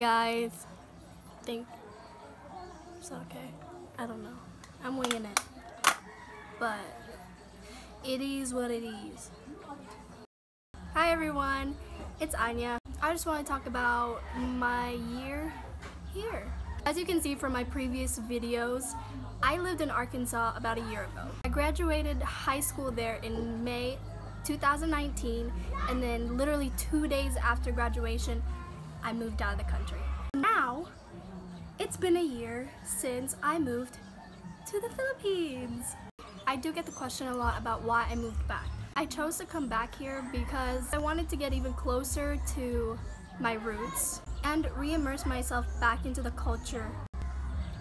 guys. Think it's okay. I don't know. I'm winging it. But it is what it is. Hi everyone, it's Anya. I just want to talk about my year here. As you can see from my previous videos, I lived in Arkansas about a year ago. I graduated high school there in May 2019 and then literally two days after graduation I moved out of the country. Now, it's been a year since I moved to the Philippines. I do get the question a lot about why I moved back. I chose to come back here because I wanted to get even closer to my roots and re-immerse myself back into the culture.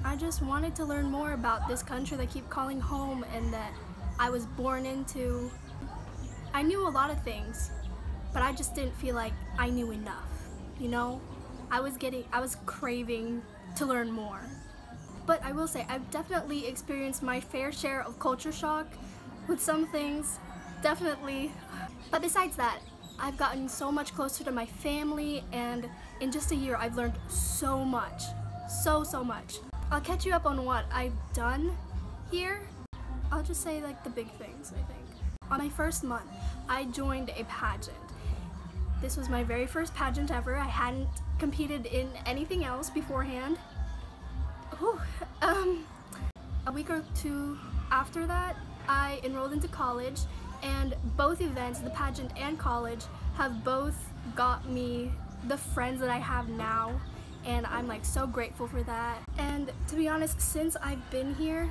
I just wanted to learn more about this country that I keep calling home and that I was born into. I knew a lot of things, but I just didn't feel like I knew enough you know? I was getting, I was craving to learn more. But I will say, I've definitely experienced my fair share of culture shock with some things, definitely. But besides that, I've gotten so much closer to my family and in just a year I've learned so much. So, so much. I'll catch you up on what I've done here. I'll just say like the big things, I think. On my first month, I joined a pageant. This was my very first pageant ever. I hadn't competed in anything else beforehand. Whew. Um, a week or two after that, I enrolled into college and both events, the pageant and college, have both got me the friends that I have now and I'm like so grateful for that. And to be honest, since I've been here,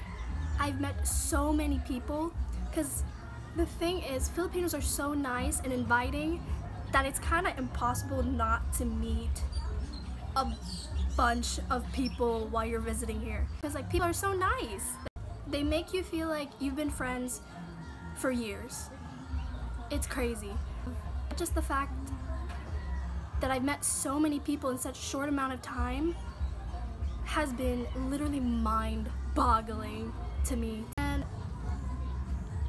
I've met so many people because the thing is Filipinos are so nice and inviting that it's kind of impossible not to meet a bunch of people while you're visiting here. Because like people are so nice. They make you feel like you've been friends for years. It's crazy. Just the fact that I've met so many people in such a short amount of time has been literally mind-boggling to me. And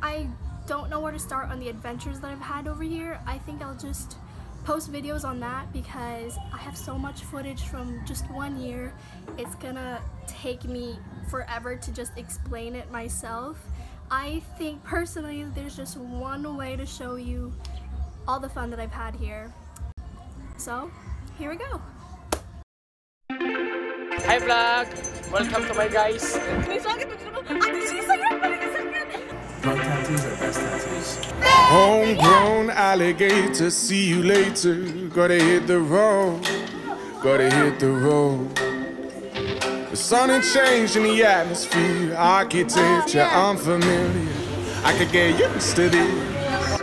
I don't know where to start on the adventures that I've had over here, I think I'll just post videos on that because I have so much footage from just one year. It's gonna take me forever to just explain it myself. I think personally there's just one way to show you all the fun that I've had here. So, here we go. Hi vlog! Welcome to my guys. Drug Homegrown alligator, see you later. Gotta hit the road, gotta hit the road. The sun ain't changing the atmosphere, architecture oh, unfamiliar. I could get used to this.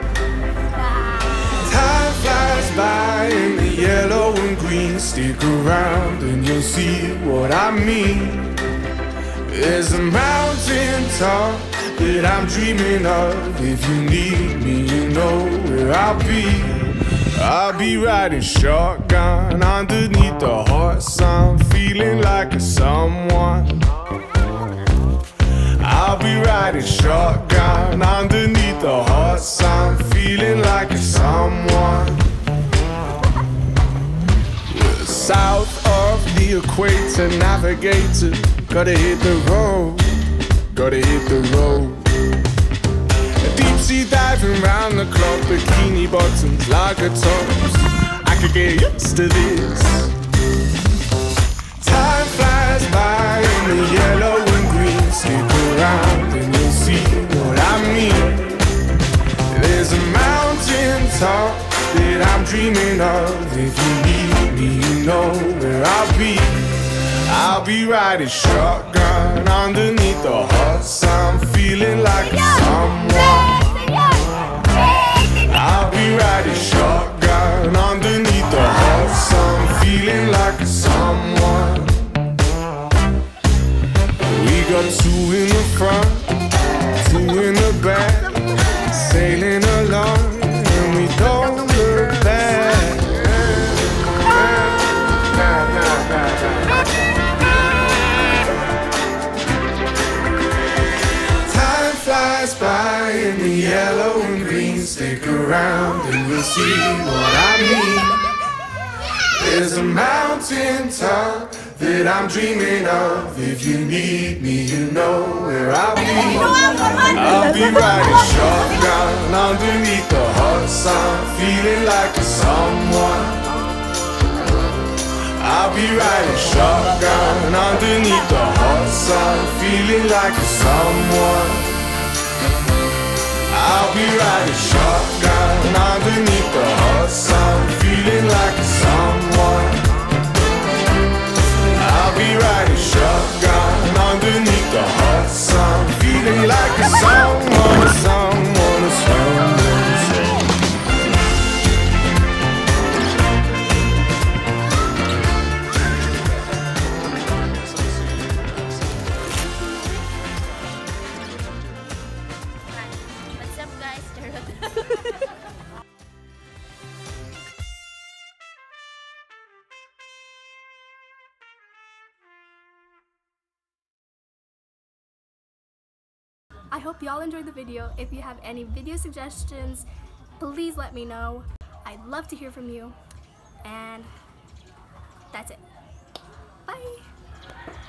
Time flies by in the yellow and green. Stick around and you'll see what I mean. There's a mountain top that I'm dreaming of. If you need me, you know where I'll be. I'll be riding shotgun underneath the hot sun, feeling like a someone. I'll be riding shotgun underneath the hot sun, feeling like a someone. South of the equator, navigator, gotta hit the road gotta hit the road. Deep sea diving round the clock, bikini bottoms, lager tops. I could get used to this. Time flies by in the yellow and green. Stick around and you'll see what I mean. There's a mountain top that I'm dreaming of. If you need me, you know where I'll be. I'll be riding shotgun underneath the hot sun, feeling like someone. I'll be riding shotgun underneath the hot sun, feeling like someone. We got two in the front, by in the yellow and green. Stick around and you'll see what I mean. There's a mountain top that I'm dreaming of. If you need me, you know where I'll be. I'll be riding shotgun underneath the hot sun, feeling like a someone. I'll be riding shotgun underneath the hot sun, feeling like a someone. I'll be riding shotgun underneath the hot sun, feeling like a someone. I hope y'all enjoyed the video. If you have any video suggestions, please let me know. I'd love to hear from you. And that's it. Bye!